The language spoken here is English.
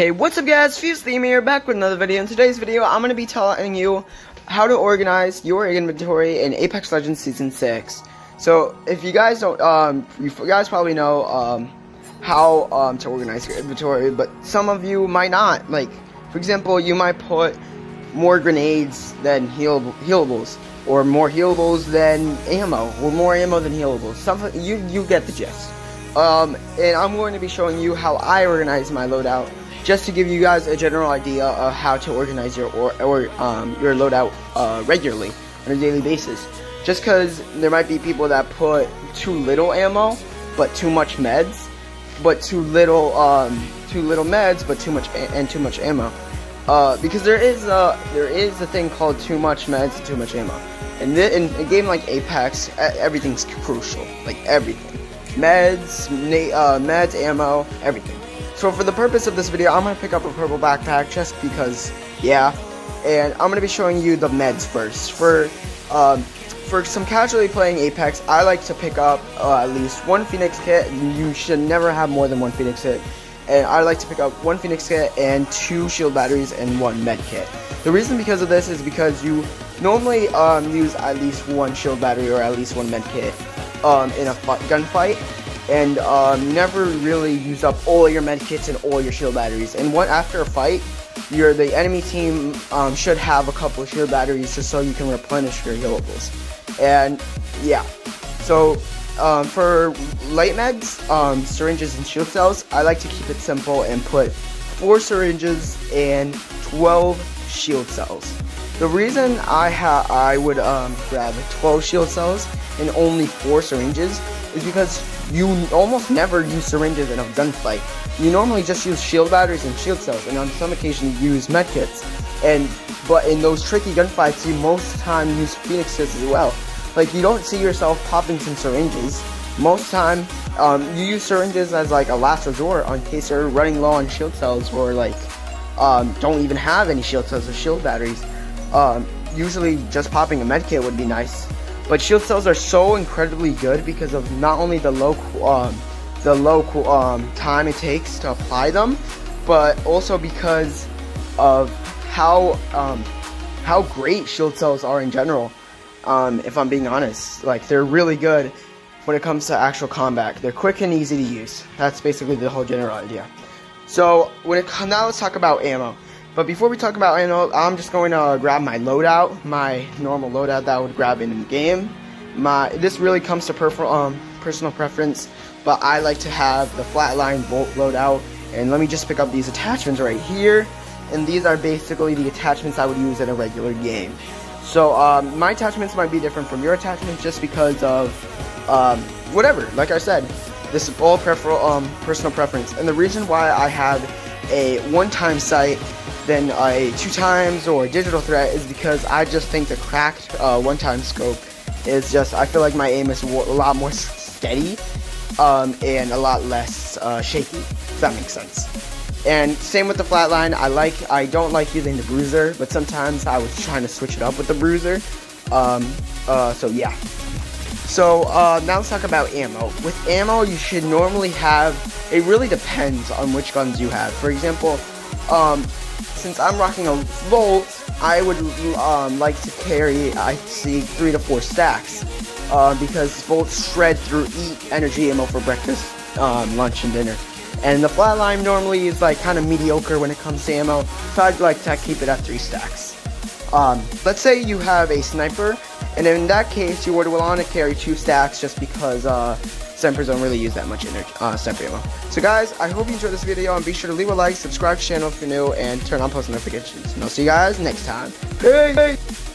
What's up guys, FuZe Thyme here, back with another video. In today's video, I'm going to be telling you how to organize your inventory in Apex Legends Season 6. So, if you guys don't, um, you guys probably know, um, how, um, to organize your inventory, but some of you might not. Like, for example, you might put more grenades than heal healables, or more healables than ammo, or more ammo than healables. Something, you, you get the gist. Um, and I'm going to be showing you how I organize my loadout just to give you guys a general idea of how to organize your or, or um, your loadout uh, regularly on a daily basis. Just because there might be people that put too little ammo, but too much meds, but too little um, too little meds, but too much and too much ammo. Uh, because there is a there is a thing called too much meds and too much ammo. And in a game like Apex, everything's crucial, like everything, meds, uh, meds, ammo, everything. So for the purpose of this video, I'm going to pick up a purple backpack just because, yeah. And I'm going to be showing you the meds first. For um, for some casually playing Apex, I like to pick up uh, at least one Phoenix kit. You should never have more than one Phoenix kit. And I like to pick up one Phoenix kit and two shield batteries and one med kit. The reason because of this is because you normally um, use at least one shield battery or at least one med kit um, in a gunfight and um, never really use up all your medkits and all your shield batteries. And one after a fight, your the enemy team um, should have a couple of shield batteries just so you can replenish your healables. And yeah, so um, for light meds, um, syringes, and shield cells, I like to keep it simple and put four syringes and 12 shield cells. The reason I ha I would um, grab 12 shield cells and only four syringes is because you almost never use syringes in a gunfight. You normally just use shield batteries and shield cells, and on some occasions you use medkits. And but in those tricky gunfights, you most time use phoenixes as well. Like you don't see yourself popping some syringes. Most time, um, you use syringes as like a last resort in case you're running low on shield cells or like um, don't even have any shield cells or shield batteries. Um, usually, just popping a medkit would be nice. But shield cells are so incredibly good because of not only the low um, the low um, time it takes to apply them, but also because of how um, how great shield cells are in general. Um, if I'm being honest, like they're really good when it comes to actual combat. They're quick and easy to use. That's basically the whole general idea. So when it now let's talk about ammo. But before we talk about I'm just going to grab my loadout, my normal loadout that I would grab in the game. My this really comes to perf- um, personal preference, but I like to have the flatline Volt loadout. And let me just pick up these attachments right here. And these are basically the attachments I would use in a regular game. So um, my attachments might be different from your attachments just because of um, whatever. Like I said, this is all prefer- um, personal preference. And the reason why I have a one-time sight than a two times or digital threat is because I just think the cracked uh, one-time scope is just I feel like my aim is a lot more steady um, and a lot less uh, shaky. If that makes sense. And same with the flatline. I like I don't like using the bruiser, but sometimes I was trying to switch it up with the bruiser. Um, uh, so yeah. So uh, now let's talk about ammo. With ammo, you should normally have. It really depends on which guns you have. For example, um, since I'm rocking a Volt, I would um, like to carry, I see, three to four stacks. Uh, because Volts shred through eat energy ammo for breakfast, um, lunch, and dinner. And the flatline normally is like kind of mediocre when it comes to ammo, so I'd like to keep it at three stacks. Um, let's say you have a sniper, and in that case, you would want to carry two stacks just because uh, snipers don't really use that much energy, uh, ammo. So guys, I hope you enjoyed this video, and be sure to leave a like, subscribe to the channel if you're new, and turn on post notifications. And I'll see you guys next time. Peace!